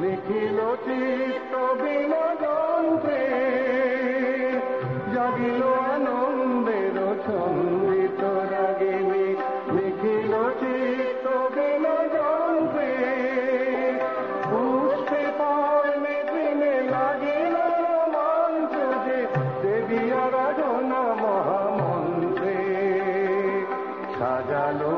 লিখিল চিত্ত বিনোদন্ত্রে জাগিল আনন্দের ছন্দিত রাগিনী লিখিল চিত্ত বিনোদন্ত্রে বুঝতে পারলে প্রেমে লাগিল রোমাঞ্চ যে, দেবী আরাধনা মহামন্ত্রে। সাজালো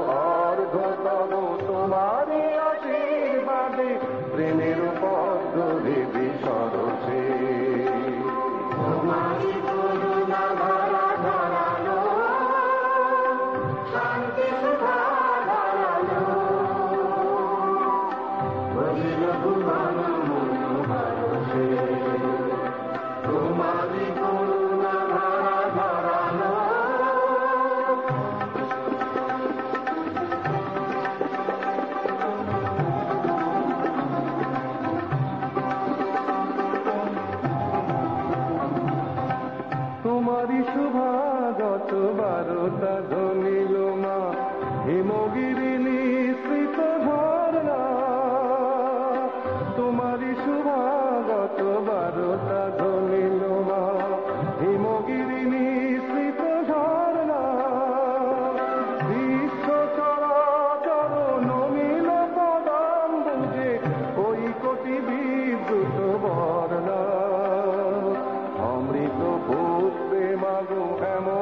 ধনিল মা হিমগিরি নিঃসৃত ঝর্ণা তোমারই শুভাগত বারোটা ধনিল মা হিমগিরি নিঃসৃত ঝর্ণা বিশ্ব চরাচর নমিল পদাম বুঝে ওই কোটি বিদ্যুৎ বর্ণা। অমৃত পুত্রে মাগো এমনই